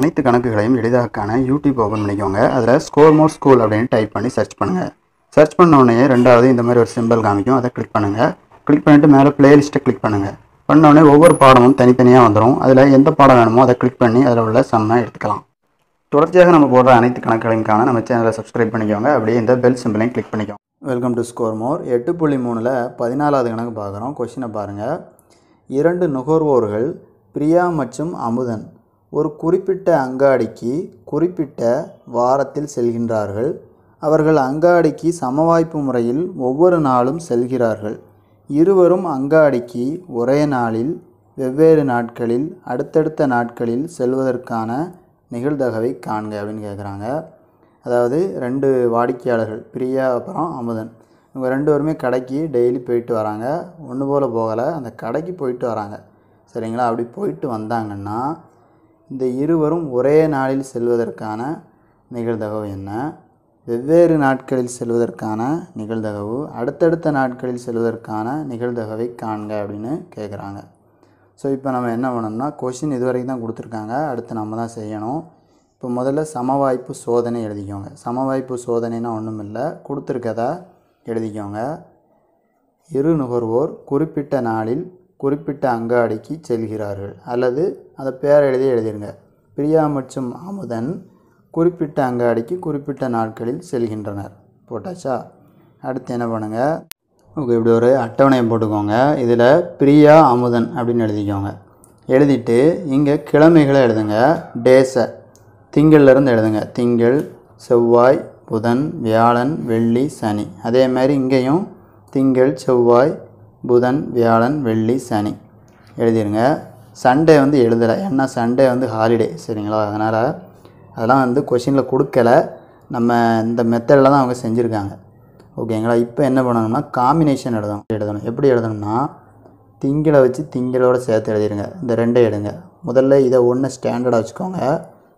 அனைத்து கணக்குகளையும் எளிதாக காண யூடியூப் ஓப்பன் பண்ணிக்கோங்க. அதில் ஸ்கோர் மோர் ஸ்கூல் அப்படின்னு டைப் பண்ணி சர்ச் பண்ணுங்கள் சர்ச் பண்ணோடனே ரெண்டாவது இந்த மாதிரி ஒரு சிம்பிள் காமிக்கும். அதை கிளிக் பண்ணுங்கள் கிளிக் பண்ணிவிட்டு மேலே பிளேலிஸ்ட்டை கிளிக் பண்ணுங்கள் பண்ணோடனே ஒவ்வொரு பாடமும் தனித்தனியாக வந்துடும் அதில் எந்த பாடம் வேணுமோ அதை கிளிக் பண்ணி அதில் உள்ள செம்மை எடுத்துக்கலாம். தொடர்ச்சியாக நம்ம போடுற அனைத்து கணக்குகளையும் காண நம்ம சேனலை சப்ஸ்கிரைப் பண்ணிக்கோங்க. அப்படியே இந்த பெல் சிம்பிளையும் கிளிக் பண்ணிக்கோங்க. வெல்கம் டு ஸ்கோர் மோர் எட்டு புள்ளி மூணில் பதினாலாவது கணக்கு பார்க்குறோம். கொஷினை பாருங்கள் இரண்டு நுகர்வோர்கள் பிரியா மற்றும் அமுதன். ஒரு குறிப்பிட்ட அங்காடிக்கு குறிப்பிட்ட வாரத்தில் செல்கின்றார்கள். அவர்கள் அங்காடிக்கு சமவாய்ப்பு முறையில் ஒவ்வொரு நாளும் செல்கிறார்கள். இருவரும் அங்காடிக்கு ஒரே நாளில் வெவ்வேறு நாட்களில் அடுத்தடுத்த நாட்களில் செல்வதற்கான நிகழ்தகவை காண்க அப்படின்னு கேட்குறாங்க அதாவது ரெண்டு வாடிக்கையாளர்கள் பிரியா அப்புறம் அமுதன். இவங்க ரெண்டு பேருமே கடைக்கு டெய்லி போயிட்டு வராங்க. ஒன்று போல் போகலை. அந்த கடைக்கு போயிட்டு வராங்க. சரிங்களா? அப்படி போயிட்டு வந்தாங்கன்னா இந்த இருவரும் ஒரே நாளில் செல்வதற்கான நிகழ்தகவு என்ன? வெவ்வேறு நாட்களில் செல்வதற்கான நிகழ்தகவு அடுத்தடுத்த நாட்களில் செல்வதற்கான நிகழ்தகவை காண்க அப்படின்னு கேட்குறாங்க ஸோ இப்போ நம்ம என்ன பண்ணணும்னா கொஷின் இது வரைக்கும் தான் கொடுத்துருக்காங்க. அடுத்து நம்ம தான் செய்யணும். இப்போ முதல்ல சமவாய்ப்பு சோதனை எழுதிக்கோங்க. சமவாய்ப்பு சோதனைனா ஒன்றும் இல்லை. கொடுத்துருக்கதா எழுதிக்கோங்க. இரு நுகர்வோர் குறிப்பிட்ட நாளில் குறிப்பிட்ட அங்காடிக்கு செல்கிறார்கள். அல்லது அந்த பேரை எழுதி எழுதிருங்க. பிரியா மற்றும் அமுதன் குறிப்பிட்ட அங்காடிக்கு குறிப்பிட்ட நாட்களில் செல்கின்றனர். போட்டாச்சா? அடுத்து என்ன பண்ணுங்கள் ஓகே இப்படி ஒரு அட்டவணையை போட்டுக்கோங்க. இதில் பிரியா அமுதன் அப்படின்னு எழுதிக்கோங்க. எழுதிட்டு இங்கே கிழமைகளை எழுதுங்க. டேஸை திங்கள்லேருந்து எழுதுங்க. திங்கள் செவ்வாய் புதன் வியாழன் வெள்ளி சனி. அதே மாதிரி இங்கேயும் திங்கள் செவ்வாய் புதன் வியாழன் வெள்ளி சனி. எழுதிடுங்க சண்டே வந்து எழுதலை. ஏன்னா சண்டே வந்து ஹாலிடே சரிங்களா? அதனால் அதெல்லாம் வந்து கொஷினில் கொடுக்கல. நம்ம இந்த மெத்தடில் தான் அவங்க செஞ்சுருக்காங்க. ஓகேங்களா இப்போ என்ன பண்ணணும்னா காம்பினேஷன் எழுதணும். எழுதணும். எப்படி எழுதணும்னா திங்களை வச்சு திங்களோட சேர்த்து எழுதிடுங்க இந்த ரெண்டை எடுங்க முதல்ல இதை ஒன்று ஸ்டாண்டர்டாக வச்சுக்கோங்க.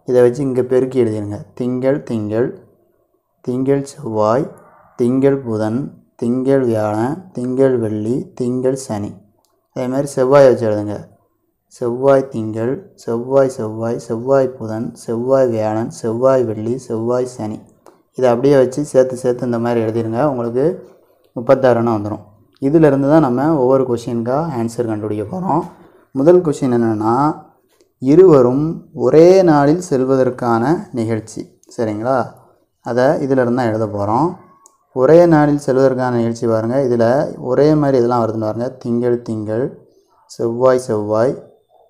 இதை வச்சு இங்கே பெருக்கி எழுதிடுங்க திங்கள் திங்கள் திங்கள் செவ்வாய் திங்கள் புதன் திங்கள் வியாழன் திங்கள் வெள்ளி திங்கள் சனி. அதே மாதிரி செவ்வாய் வச்சு எழுதுங்க. செவ்வாய் திங்கள் செவ்வாய் செவ்வாய் செவ்வாய் புதன் செவ்வாய் வியாழன் செவ்வாய் வெள்ளி செவ்வாய் சனி. இதை அப்படியே வச்சு சேர்த்து சேர்த்து இந்த மாதிரி எழுதிருங்க. உங்களுக்கு முப்பத்தாறுனா வந்துடும் இதிலிருந்து தான் நம்ம ஒவ்வொரு கொஷினுக்காக ஆன்சர் கண்டுபிடிக்க போகிறோம் முதல் கொஷின் என்னென்னா இருவரும் ஒரே நாளில் செல்வதற்கான நிகழ்ச்சி. சரிங்களா? அதை இதிலிருந்து தான் எழுத போகிறோம் ஒரே நாளில் செல்வதற்கான நிகழ்ச்சி பாருங்கள் இதில் ஒரே மாதிரி இதெல்லாம் வருதுன்னு பாருங்கள் திங்கள் திங்கள் செவ்வாய் செவ்வாய்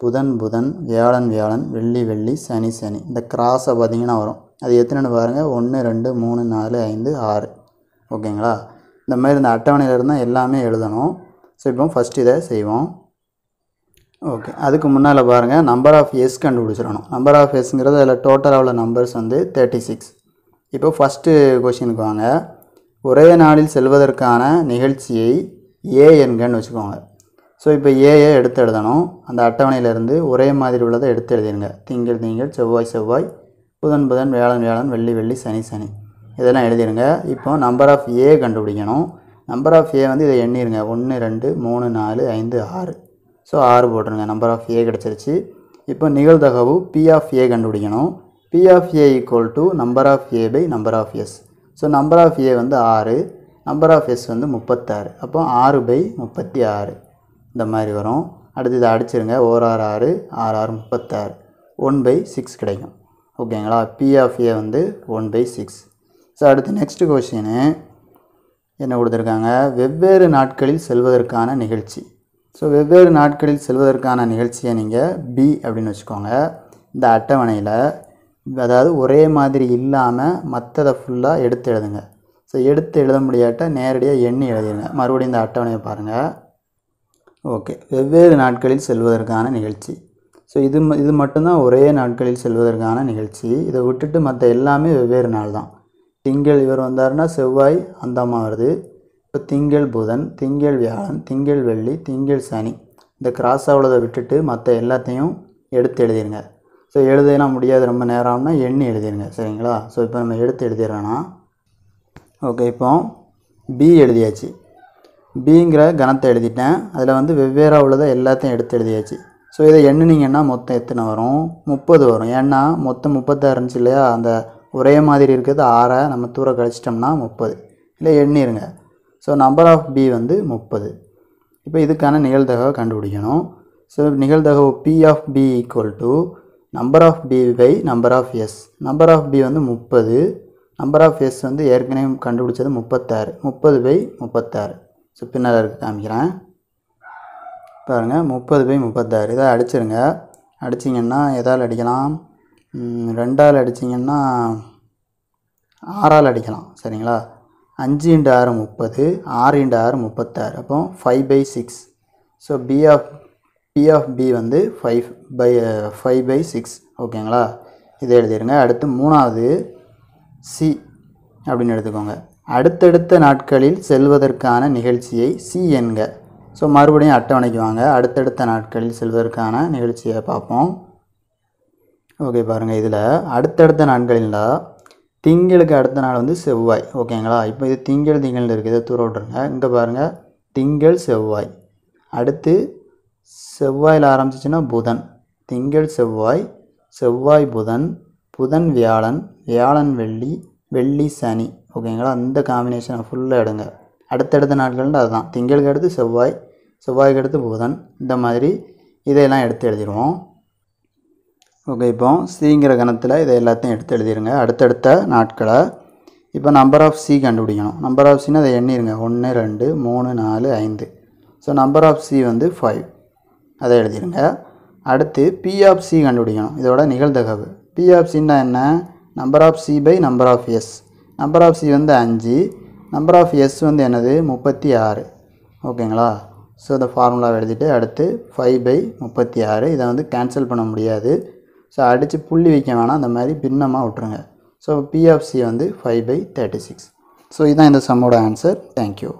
புதன் புதன் வியாழன் வியாழன் வெள்ளி வெள்ளி சனி சனி. இந்த கிராஸை பார்த்தீங்கன்னா வரும். அது எத்தனைன்னு பாருங்கள் ஒன்று ரெண்டு மூணு நாலு ஐந்து ஆறு. ஓகேங்களா? இந்த மாதிரி இந்த அட்டவணையில் இருந்தால் எல்லாமே எழுதணும். ஸோ இப்போ ஃபஸ்ட் இதை செய்வோம். ஓகே. அதுக்கு முன்னால் பாருங்கள் நம்பர் ஆஃப் எஸ் கண்டுபிடிச்சிடணும். நம்பர் ஆஃப் எஸ்ங்கிறது அதில் டோட்டலாக உள்ள நம்பர்ஸ் வந்து தேர்ட்டி சிக்ஸ் இப்போ ஃபஸ்ட்டு கொஷினுக்கு வாங்க. ஒரே நாளில் செல்வதற்கான நிகழ்ச்சியை ஏ என்கன்னு வச்சுக்கோங்க. ஸோ இப்போ ஏயை எடுத்து எழுதணும். அந்த அட்டவணையிலேருந்து ஒரே மாதிரி உள்ளதை எடுத்து எழுதிடுங்க திங்கள் திங்கள் செவ்வாய் செவ்வாய் புதன் புதன் வியாழன் வியாழன் வெள்ளி வெள்ளி சனி சனி. இதெல்லாம் எழுதிடுங்க இப்போ நம்பர் ஆஃப் ஏ கண்டுபிடிக்கணும். நம்பர் ஆஃப் ஏ வந்து இதை எண்ணிருங்க. ஒன்று ரெண்டு மூணு நாலு ஐந்து ஆறு. ஸோ ஆறு போட்டுருங்க. நம்பர் ஆஃப் ஏ கிடச்சிருச்சு. இப்போ நிகழ்தகவு பி ஆஃப் ஏ கண்டுபிடிக்கணும். P of A equal to number of A by number of S so number of A வந்து ஆறு நம்பர் ஆஃப் எஸ் வந்து முப்பத்தாறு. அப்போ ஆறு பை முப்பத்தி ஆறு இந்த மாதிரி வரும். அடுத்து இதை அடிச்சிருங்க. ஓர் ஆறு ஆறு ஆறு ஆறு முப்பத்தாறு. ஒன் பை சிக்ஸ் கிடைக்கும். ஓகேங்களா பி ஆஃப் ஏ வந்து ஒன் பை சிக்ஸ் ஸோ அடுத்து நெக்ஸ்ட் கொஷினு என்ன கொடுத்துருக்காங்க? வெவ்வேறு நாட்களில் செல்வதற்கான நிகழ்ச்சி. ஸோ வெவ்வேறு நாட்களில் செல்வதற்கான நிகழ்ச்சியை நீங்கள் பி அப்படின்னு வச்சுக்கோங்க. இந்த அட்டவணையில் அதாவது ஒரே மாதிரி இல்லாமல் மற்றதை ஃபுல்லாக எடுத்து எழுதுங்க. ஸோ எடுத்து எழுத முடியாட்ட நேரடியாக எண்ணி எழுதிடுங்க மறுபடியும் இந்த அட்டவணையை பாருங்கள் ஓகே வெவ்வேறு நாட்களில் செல்வதற்கான நிகழ்ச்சி. ஸோ இது ம- இது மட்டும்தான் ஒரே நாட்களில் செல்வதற்கான நிகழ்ச்சி. இதை விட்டுட்டு மற்ற எல்லாமே வெவ்வேறு நாள் தான். திங்கள் இவர் வந்தாருன்னா செவ்வாய் அந்த வருது. இப்போ திங்கள் புதன் திங்கள் வியாழன் திங்கள் வெள்ளி திங்கள் சனி. இந்த கிராஸ் உள்ளதை விட்டுட்டு மற்ற எல்லாத்தையும் எடுத்து எழுதிடுங்க ஸோ எழுதலாம் முடியாது ரொம்ப நேரம்னா எண்ணி எழுதிடுங்க சரிங்களா? ஸோ இப்போ நம்ம எடுத்து எழுதிடுறோன்னா ஓகே இப்போ பி எழுதியாச்சு. பிங்கிற கணத்தை எழுதிட்டேன். அதில் வந்து வெவ்வேறாக உள்ளதை எல்லாத்தையும் எடுத்து எழுதியாச்சு. ஸோ இதை எண்ணுனீங்கன்னா மொத்தம் எத்தனை வரும்? முப்பது வரும். ஏன்னா மொத்தம் முப்பத்தாறு இருந்துச்சு இல்லையா? அந்த ஒரே மாதிரி இருக்கிறது ஆறை நம்ம தூர கழிச்சிட்டோம்னா முப்பது. இல்லை எண்ணிருங்க. ஸோ நம்பர் ஆஃப் பி வந்து முப்பது. இப்போ இதுக்கான நிகழ்தகவை கண்டுபிடிக்கணும். ஸோ நிகழ்தகவு P of B equal to number of B by number of S number of B வந்து முப்பது. நம்பர் ஆஃப் எஸ் வந்து ஏற்கனவே கண்டுபிடிச்சது முப்பத்தாறு. முப்பது பை முப்பத்தாறு. ஸோ பின்னால் இருக்கு காமிக்கிறேன். பாருங்கள் முப்பது பை முப்பத்தாறு. இதை அடிச்சிருங்க. அடிச்சிங்கன்னா எதால் அடிக்கலாம்? ரெண்டால் அடிச்சிங்கன்னா ஆறால் அடிக்கலாம். சரிங்களா? அஞ்சு இண்டு ஆறு முப்பது ஆறு இண்டு ஆறு முப்பத்தாறு. அப்போ five by six so P of B of B வந்து five by five by six ஓகேங்களா இதை எழுதிருங்க. அடுத்து மூணாவது சி அப்படின்னு எடுத்துக்கோங்க. அடுத்தடுத்த நாட்களில் செல்வதற்கான நிகழ்ச்சியை சி என்க. ஸோ மறுபடியும் அட்டவணைக்கு வாங்க. அடுத்தடுத்த நாட்களில் செல்வதற்கான நிகழ்ச்சியை பார்ப்போம். ஓகே பாருங்கள் இதில். அடுத்தடுத்த நாட்களில் திங்களுக்கு அடுத்த நாள் வந்து செவ்வாய். ஓகேங்களா இப்போ இது திங்கள் திங்கள்னு இருக்குது இதை தூர விட்ருங்க இங்கே பாருங்கள் திங்கள் செவ்வாய். அடுத்து செவ்வாயில் ஆரம்பிச்சிச்சுன்னா புதன். திங்கள் செவ்வாய் செவ்வாய் புதன் புதன் வியாழன் வியாழன் வெள்ளி வெள்ளி சனி. ஓகேங்களா? அந்த காம்பினேஷனை ஃபுல்லாக எடுங்க. அடுத்தடுத்த நாட்கள்னு அதுதான். திங்களுக்கு அடுத்து செவ்வாய் செவ்வாய்க்கு அடுத்து புதன். இந்த மாதிரி இதையெல்லாம் எடுத்து எழுதிடுவோம். ஓகே இப்போ சிங்கிற கணத்தில் இதை எல்லாத்தையும் எடுத்து எழுதிடுங்க. அடுத்தடுத்த நாட்களை. இப்போ நம்பர் ஆஃப் சி கண்டுபிடிக்கணும். நம்பர் ஆஃப் சின்னு அதை எண்ணிருங்க ஒன்று ரெண்டு மூணு நாலு ஐந்து. ஸோ நம்பர் ஆஃப் சி வந்து ஃபைவ் அதை எழுதிடுங்க அடுத்து பி ஆஃப் சி கண்டுபிடிக்கணும். இதோட நிகழ்தகவு. பி ஆஃப் சின்னா என்ன? Number of C by number of S number of C வந்து அஞ்சு. நம்பர் ஆஃப் எஸ் வந்து என்னது? முப்பத்தி ஆறு. ஓகேங்களா? ஸோ இந்த ஃபார்முலாவை எழுதிட்டு அடுத்து ஃபைவ் பை முப்பத்தி ஆறு. இதை வந்து கேன்சல் பண்ண முடியாது. ஸோ அடித்து புள்ளி வைக்க வேணாம். அந்த மாதிரி பின்னமாக விட்ருங்க ஸோ பி ஆஃப் சி வந்து five by thirty six so இதுதான் இந்த சம்மோட ஆன்சர் தேங்க்யூ